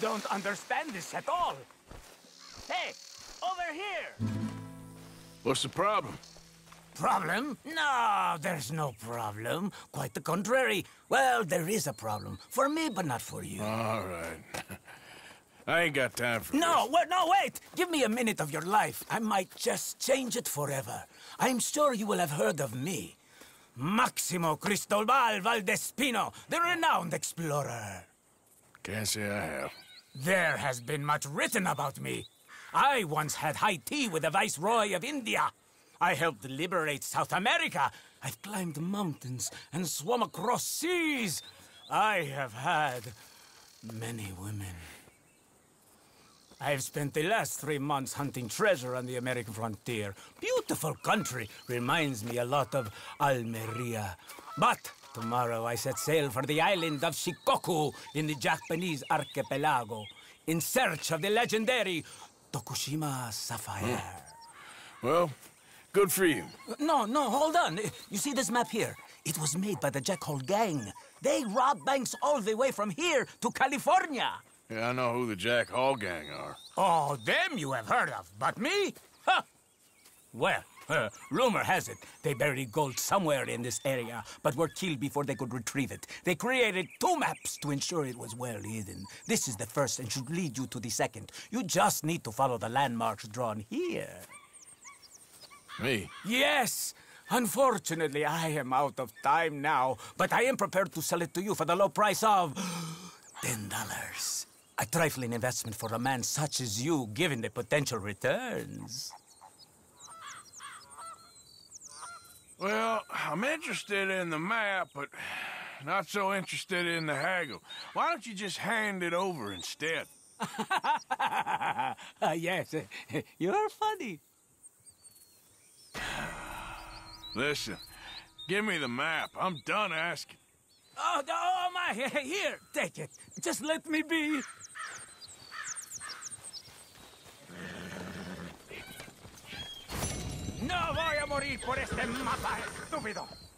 don't understand this at all. Hey, over here! What's the problem? Problem? No, there's no problem. Quite the contrary. Well, there is a problem. For me, but not for you. All right. I ain't got time for No, wait, no, wait! Give me a minute of your life. I might just change it forever. I'm sure you will have heard of me. Maximo Cristobal Valdespino, the renowned explorer. Can't say I have. There has been much written about me. I once had high tea with the Viceroy of India. I helped liberate South America. I've climbed mountains and swum across seas. I have had many women. I've spent the last three months hunting treasure on the American frontier. Beautiful country. Reminds me a lot of Almeria. But tomorrow I set sail for the island of Shikoku in the Japanese archipelago in search of the legendary Tokushima sapphire. Hmm. Well, good for you. No, no, hold on. You see this map here? It was made by the Jack Hall gang. They robbed banks all the way from here to California. Yeah, I know who the Jack Hall gang are. Oh, them you have heard of, but me? Huh. Well, rumor has it they buried gold somewhere in this area, but were killed before they could retrieve it. They created two maps to ensure it was well hidden. This is the first and should lead you to the second. You just need to follow the landmarks drawn here. Me? Yes! Unfortunately, I am out of time now, but I am prepared to sell it to you for the low price of ten dollars. A trifling investment for a man such as you, given the potential returns. Well, I'm interested in the map, but not so interested in the haggle. Why don't you just hand it over instead? Uh, yes, you're funny. Listen, give me the map. I'm done asking. Oh, oh my! Here, take it. Just let me be. No morir por este mapa estúpido.